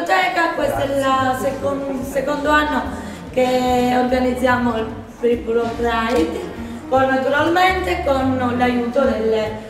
biblioteca, questo è il secon secondo anno che organizziamo il Triplo Pride, con, naturalmente con l'aiuto delle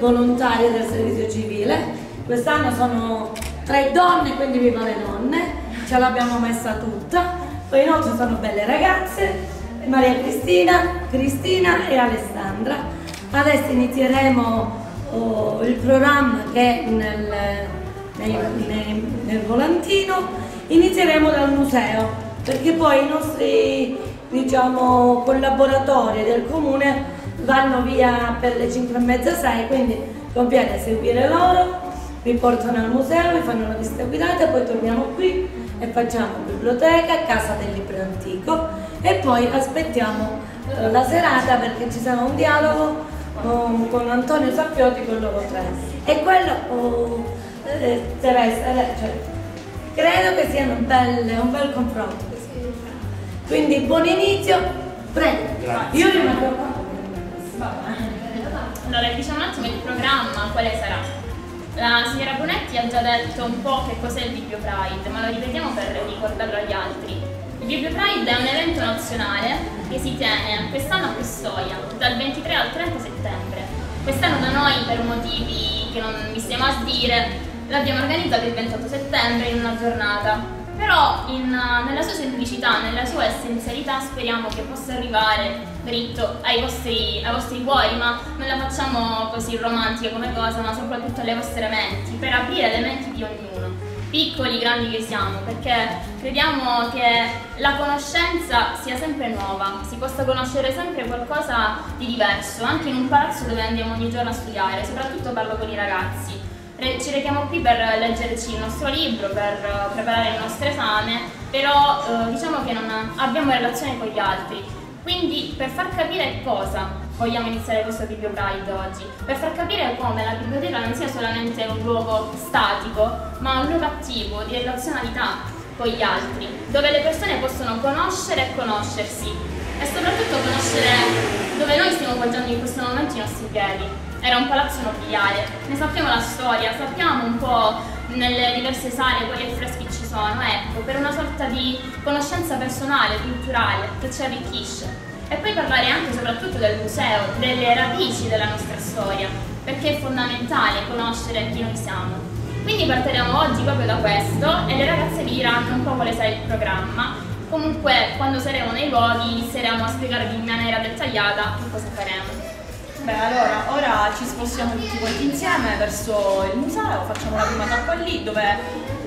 volontarie del servizio civile. Quest'anno sono tre donne, quindi viva le donne, ce l'abbiamo messa tutta. Poi inoltre sono belle ragazze, Maria Cristina, Cristina e Alessandra. Adesso inizieremo oh, il programma che nel nel, nel, volantino, inizieremo dal museo perché poi i nostri diciamo, collaboratori del comune vanno via per le 5 e mezza 6 quindi conviene seguire loro vi portano al museo, vi fanno una visita guidata poi torniamo qui e facciamo biblioteca, casa del libro antico e poi aspettiamo eh, la serata perché ci sarà un dialogo um, con Antonio Saffiotti con loro tre. E quello oh, eh, deve essere, cioè, credo che sia un bel, un bel confronto. Quindi buon inizio, prego. Grazie. Io rimango qua. Allora, diciamo un attimo il programma, quale sarà? La signora Brunetti ha già detto un po' che cos'è il Biblio Pride, ma lo ripetiamo per ricordarlo agli altri. Il Biblio Pride è un evento nazionale che si tiene quest'anno a Pistoia, dal 23 al 30 settembre. Quest'anno da noi, per motivi che non vi stiamo a dire, l'abbiamo organizzato il 28 settembre in una giornata. Però in, nella sua semplicità, nella sua essenzialità speriamo che possa arrivare dritto ai vostri, ai vostri cuori, ma non la facciamo così romantica come cosa, ma soprattutto alle vostre menti, per aprire le menti di ognuno, piccoli, grandi che siamo, perché crediamo che la conoscenza sia sempre nuova, si possa conoscere sempre qualcosa di diverso, anche in un palazzo dove andiamo ogni giorno a studiare, soprattutto parlo con i ragazzi ci rechiamo qui per leggerci il nostro libro, per eh, preparare il nostro esame, però eh, diciamo che non abbiamo relazione con gli altri. Quindi per far capire cosa vogliamo iniziare questo Pride oggi, per far capire come la biblioteca non sia solamente un luogo statico, ma un luogo attivo di relazionalità con gli altri, dove le persone possono conoscere e conoscersi e soprattutto conoscere dove noi stiamo poggiando in questo momento i nostri piedi era un palazzo nobiliare, ne sappiamo la storia, sappiamo un po' nelle diverse sale quali affreschi ci sono, ecco, per una sorta di conoscenza personale, culturale, che ci arricchisce. E poi parlare anche e soprattutto del museo, delle radici della nostra storia, perché è fondamentale conoscere chi noi siamo. Quindi partiremo oggi proprio da questo e le ragazze vi diranno un po' quale sarà il programma. Comunque quando saremo nei luoghi inizieremo a spiegarvi in maniera dettagliata che cosa faremo. Beh, allora, ora ci spostiamo tutti quanti insieme verso il museo, facciamo la prima tappa lì dove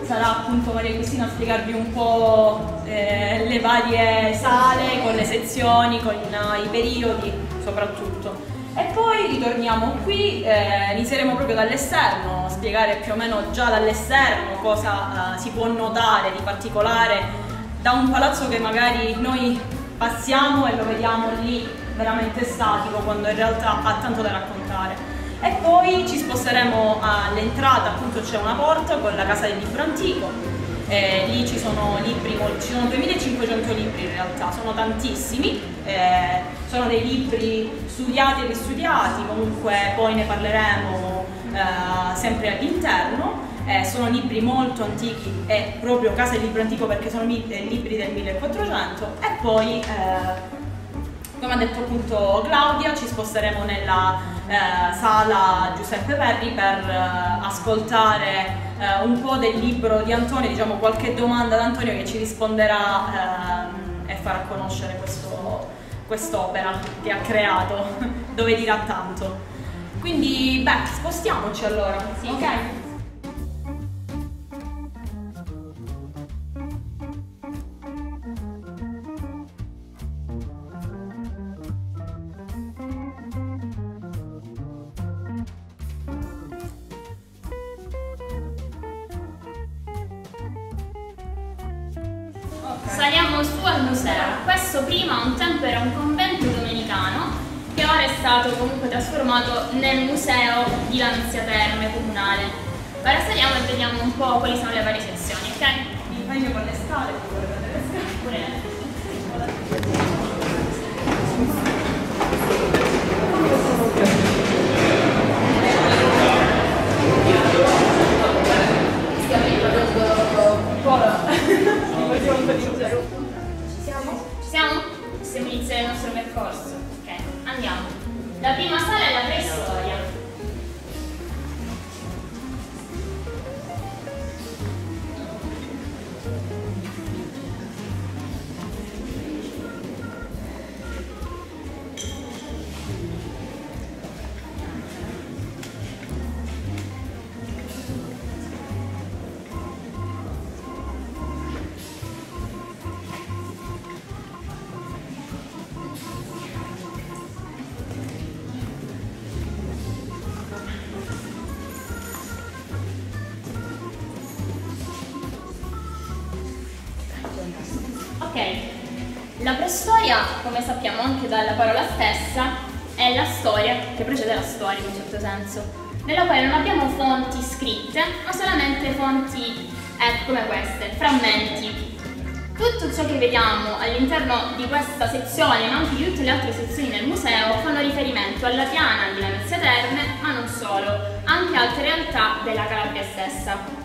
sarà appunto Maria Cristina a spiegarvi un po' eh, le varie sale con le sezioni, con i periodi soprattutto. E poi ritorniamo qui, eh, inizieremo proprio dall'esterno, a spiegare più o meno già dall'esterno cosa eh, si può notare di particolare da un palazzo che magari noi passiamo e lo vediamo lì veramente statico quando in realtà ha tanto da raccontare. E poi ci sposteremo all'entrata, appunto c'è una porta con la casa del libro antico, eh, lì ci sono libri, ci sono 2500 libri in realtà, sono tantissimi, eh, sono dei libri studiati e ristudiati, comunque poi ne parleremo eh, sempre all'interno. Eh, sono libri molto antichi e proprio casa del libro antico perché sono eh, libri del 1400 e poi eh, come ha detto appunto Claudia, ci sposteremo nella eh, sala Giuseppe Verri per eh, ascoltare eh, un po' del libro di Antonio, diciamo qualche domanda ad Antonio che ci risponderà ehm, e farà conoscere questo, quest'opera che ha creato, dove dirà tanto. Quindi, beh, spostiamoci allora, sì. ok? stato comunque trasformato nel museo di Lanzia Terme comunale. Ora saliamo e vediamo un po' quali sono le varie sezioni, ok? Mi impegno con le scale, pure Ci siamo? Ci siamo? Possiamo iniziare il nostro percorso. Ok, andiamo. La prima sala è la preistoria. La preistoria, come sappiamo anche dalla parola stessa, è la storia che precede la storia in un certo senso, nella quale non abbiamo fonti scritte, ma solamente fonti eh, come queste, frammenti. Tutto ciò che vediamo all'interno di questa sezione, ma anche di tutte le altre sezioni del museo, fanno riferimento alla piana di Lamezia Terme, ma non solo, anche altre realtà della Calabria stessa.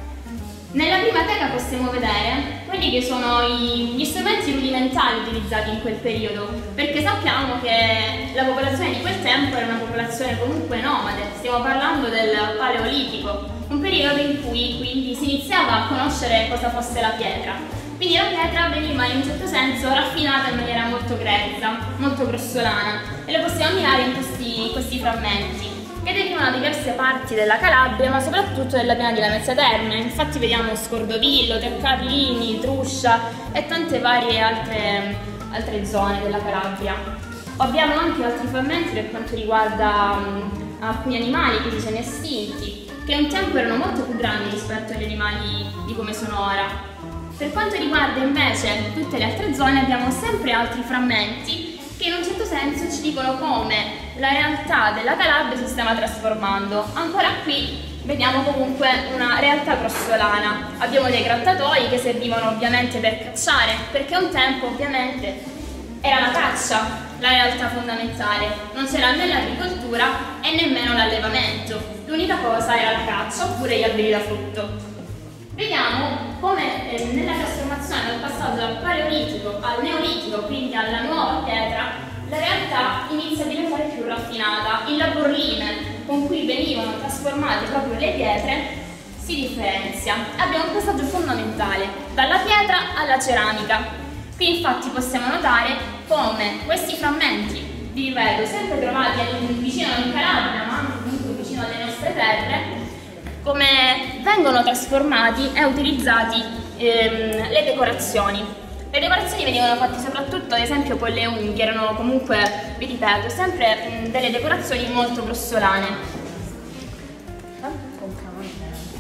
Nella prima teca possiamo vedere quelli che sono gli strumenti rudimentali utilizzati in quel periodo, perché sappiamo che la popolazione di quel tempo era una popolazione comunque nomade, stiamo parlando del Paleolitico, un periodo in cui quindi si iniziava a conoscere cosa fosse la pietra. Quindi la pietra veniva in un certo senso raffinata in maniera molto grezza, molto grossolana e lo possiamo ammirare in questi, questi frammenti che derivano da diverse parti della Calabria, ma soprattutto della piana di Lamezia Terme. Infatti vediamo Scordovillo, Tercarini, Truscia e tante varie altre, altre zone della Calabria. Abbiamo anche altri frammenti per quanto riguarda um, alcuni animali che si sono estinti, che un tempo erano molto più grandi rispetto agli animali di come sono ora. Per quanto riguarda invece tutte le altre zone abbiamo sempre altri frammenti che in un certo senso ci dicono come la realtà della Calabria si stava trasformando. Ancora qui vediamo comunque una realtà grossolana. Abbiamo dei grattatoi che servivano ovviamente per cacciare, perché un tempo ovviamente era la caccia la realtà fondamentale. Non c'era né l'agricoltura e nemmeno l'allevamento. L'unica cosa era la caccia oppure gli alberi da frutto. Vediamo come eh, nella trasformazione dal passaggio dal paleolitico al neolitico, quindi alla nuova pietra, la realtà inizia a diventare più raffinata. Il laborline con cui venivano trasformate proprio le pietre si differenzia. Abbiamo un passaggio fondamentale, dalla pietra alla ceramica. Qui infatti possiamo notare come questi frammenti, vi ripeto, sempre trovati vicino in Calabria, ma anche comunque vicino alle nostre terre, come vengono trasformati e utilizzati ehm, le decorazioni. Le decorazioni venivano fatte soprattutto, ad esempio, con le unghie, erano comunque, vi ripeto, sempre mh, delle decorazioni molto grossolane. Con canne.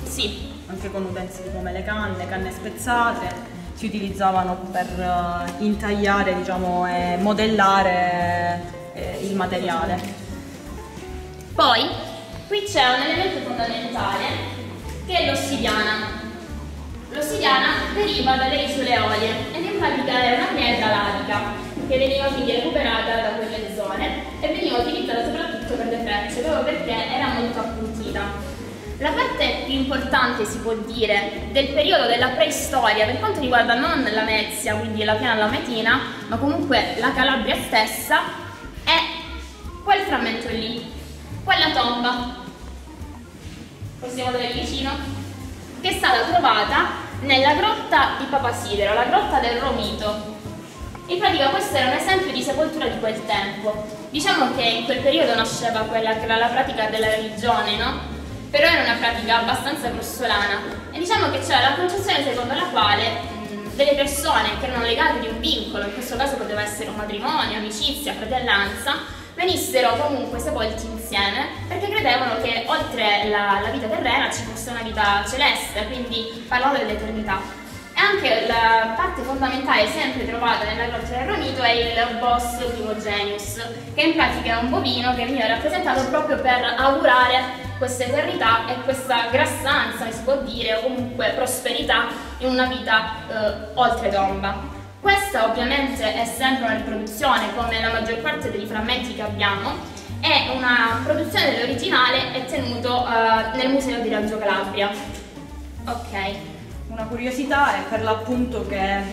Sì. Anche con utensili come le canne, canne spezzate, si utilizzavano per uh, intagliare diciamo, e modellare eh, il materiale. Poi Qui c'è un elemento fondamentale che è l'ossidiana. L'ossidiana deriva dalle isole Eolie pratica era una pietra lavica che veniva quindi recuperata da quelle zone e veniva utilizzata soprattutto per le frecce proprio perché era molto appuntita. La parte più importante, si può dire, del periodo della preistoria per quanto riguarda non la Mezia, quindi la piana lametina, ma comunque la Calabria stessa, è quel frammento lì, quella tomba, possiamo vedere vicino, che è stata trovata nella grotta di Papasidero, la grotta del Romito. In pratica questo era un esempio di sepoltura di quel tempo. Diciamo che in quel periodo nasceva quella che era la pratica della religione, no? Però era una pratica abbastanza grossolana e diciamo che c'era la concezione secondo la quale delle persone che erano legate di un vincolo, in questo caso poteva essere un matrimonio, amicizia, fratellanza, venissero comunque sepolti insieme perché credevano che oltre la, la vita terrena ci fosse una vita celeste, quindi parlando dell'eternità. E anche la parte fondamentale sempre trovata nella grotta del Romito è il boss primogenius, che in pratica è un bovino che veniva rappresentato proprio per augurare questa eternità e questa grassanza, si può dire, o comunque prosperità in una vita eh, oltre tomba. Questa ovviamente è sempre una riproduzione come la maggior parte dei frammenti che abbiamo è una produzione dell'originale è tenuto uh, nel museo di Reggio Calabria. Ok. Una curiosità è per l'appunto che eh,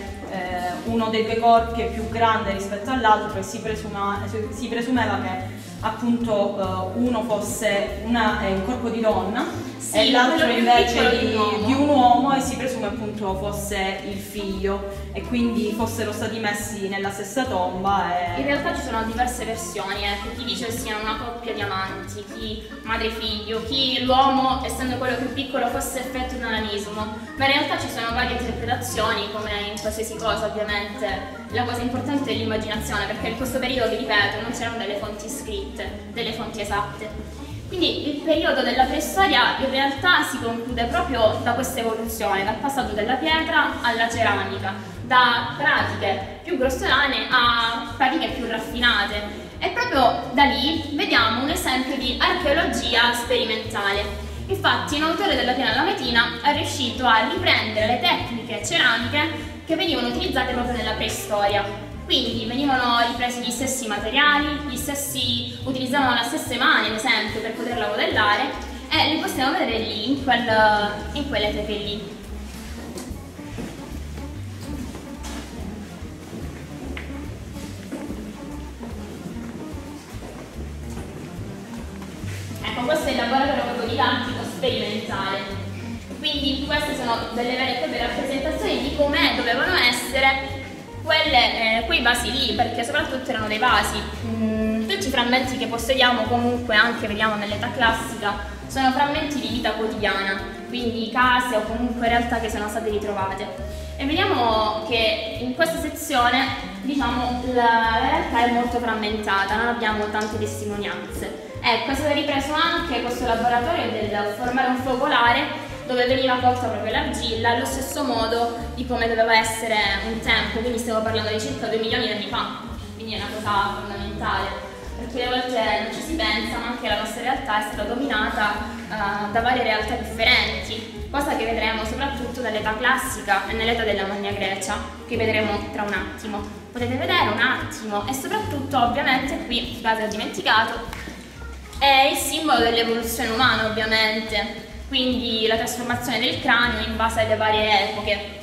uno dei due corpi è più grande rispetto all'altro e si, presuma, si presumeva che appunto uh, uno fosse una, eh, un corpo di donna sì, e l'altro invece di, di, un di, un uomo e si presume appunto fosse il figlio e quindi fossero stati messi nella stessa tomba. E... In realtà ci sono diverse versioni, ecco, chi dice siano una coppia di amanti, chi madre e figlio, chi l'uomo essendo quello più piccolo fosse effetto di un ananismo, ma in realtà ci sono varie interpretazioni come in qualsiasi cosa ovviamente. La cosa importante è l'immaginazione perché in questo periodo, vi ripeto, non c'erano delle fonti scritte, delle fonti esatte. Quindi il periodo della preistoria in realtà si conclude proprio da questa evoluzione, dal passaggio della pietra alla ceramica, da pratiche più grossolane a pratiche più raffinate. E proprio da lì vediamo un esempio di archeologia sperimentale. Infatti un autore della Piana Lametina è riuscito a riprendere le tecniche ceramiche che venivano utilizzate proprio nella preistoria quindi venivano ripresi gli stessi materiali, gli stessi, utilizzavano le stesse mani ad esempio per poterla modellare e li possiamo vedere lì in, quel, in quelle teche lì. Ecco, questo è il laboratorio proprio didattico sperimentale. Quindi queste sono delle vere e proprie rappresentazioni di come dovevano essere quelle, eh, quei vasi lì, perché soprattutto erano dei vasi. Mm, tutti i frammenti che possediamo comunque, anche vediamo nell'età classica, sono frammenti di vita quotidiana, quindi case o comunque realtà che sono state ritrovate. E vediamo che in questa sezione diciamo, la realtà è molto frammentata, non abbiamo tante testimonianze. Ecco, è stato ripreso anche questo laboratorio del formare un focolare dove veniva colta proprio l'argilla allo stesso modo di come doveva essere un tempo, quindi stiamo parlando di circa 2 milioni di anni fa, quindi è una cosa fondamentale. Perché a volte non ci si pensa, ma anche la nostra realtà è stata dominata uh, da varie realtà differenti, cosa che vedremo soprattutto nell'età classica e nell'età della Magna Grecia, che vedremo tra un attimo. Potete vedere un attimo e soprattutto ovviamente qui, scusate ho dimenticato, è il simbolo dell'evoluzione umana ovviamente, quindi la trasformazione del cranio in base alle varie epoche.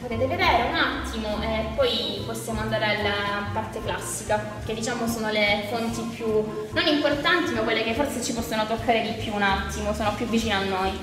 Potete vedere un attimo e poi possiamo andare alla parte classica, che diciamo sono le fonti più non importanti, ma quelle che forse ci possono toccare di più un attimo, sono più vicine a noi.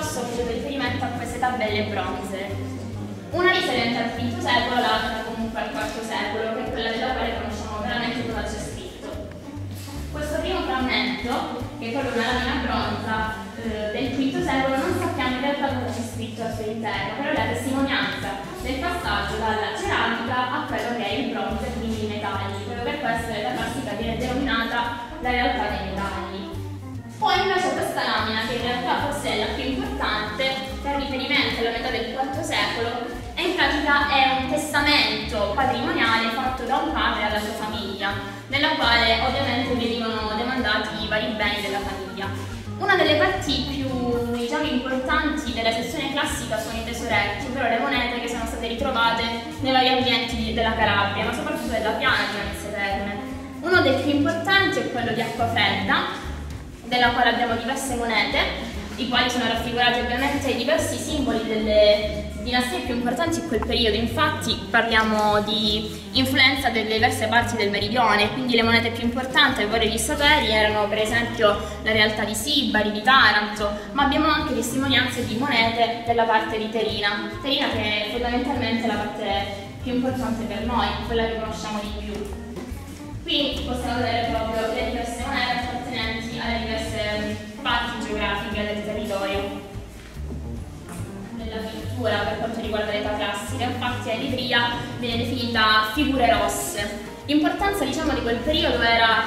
discorso faceva riferimento a queste tabelle bronze. Una risalente al V secolo, l'altra comunque al IV secolo, che è quella della quale conosciamo veramente cosa c'è scritto. Questo primo frammento, che è quello di una lamina bronza eh, del V secolo, non sappiamo in realtà cosa c'è scritto al suo interno, però è la testimonianza del passaggio dalla ceramica a quello che è il bronzo e quindi i metalli, quello per questo è la classica viene denominata la realtà dei metalli. Poi invece questa lamina, che in realtà forse è la più importante, fa riferimento alla metà del IV secolo, è in pratica è un testamento patrimoniale fatto da un padre alla sua famiglia, nella quale ovviamente venivano demandati i vari beni della famiglia. Una delle parti più diciamo, importanti della sezione classica sono i tesoretti, ovvero le monete che sono state ritrovate nei vari ambienti della Calabria, ma soprattutto della Piana di Terme. Uno dei più importanti è quello di Acquafredda, parliamo di influenza delle diverse parti del meridione, quindi le monete più importanti a valore di Sateri erano per esempio la realtà di Sibari, di Taranto, ma abbiamo anche testimonianze di monete della parte di Terina, Terina che è fondamentalmente la parte più importante per noi, quella che conosciamo di più. Qui possiamo vedere proprio le diverse monete alle diverse parti geografiche del territorio pittura per quanto riguarda l'età classica, infatti a Livria viene definita figure rosse. L'importanza diciamo, di quel periodo era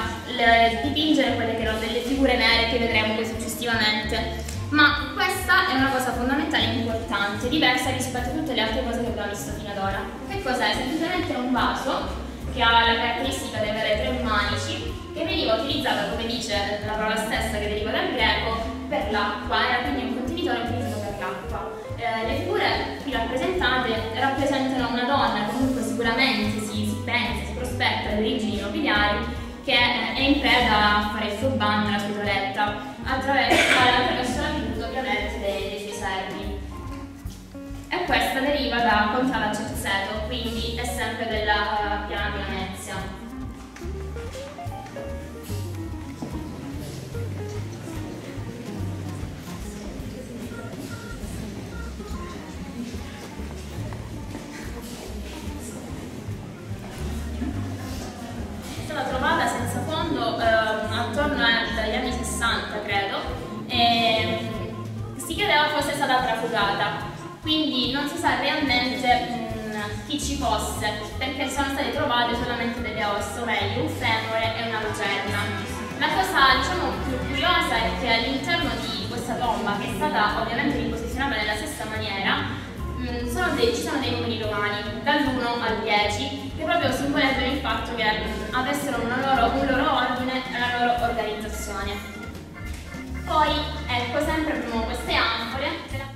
dipingere quelle che erano delle figure nere che vedremo poi successivamente, ma questa è una cosa fondamentale e importante, diversa rispetto a tutte le altre cose che abbiamo visto fino ad ora. Che cos'è? Semplicemente un vaso che ha la caratteristica di avere tre manici che veniva utilizzata, come dice la parola stessa che deriva dal greco, per l'acqua, era quindi un contenitore utilizzato per l'acqua eh, le figure qui rappresentate rappresentano una donna, comunque sicuramente si, si pensa, si prospetta le origini nobiliari, che eh, è in preda a fare il suo bagno, la sua toiletta, attraverso, attraverso l'aiuto ovviamente dei, dei suoi servi. questa deriva da Contrada Cerzeto, quindi sempre della uh, piana di Venezia. Trovata senza fondo eh, attorno agli anni 60, credo, e si credeva fosse stata trafugata quindi non si sa realmente mm, chi ci fosse, perché sono state trovate solamente delle ossa, o meglio un femore e una lucerna. La cosa diciamo, più curiosa è che all'interno di questa tomba, che è stata ovviamente riposizionata nella stessa maniera, mm, sono dei, ci sono dei numeri romani, dall'1 al 10, che proprio simboleggiano il fatto che mm, avessero loro, un loro ordine e una loro organizzazione. Poi, ecco, sempre queste anfore.